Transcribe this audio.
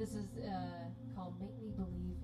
This is uh, called Make Me Believe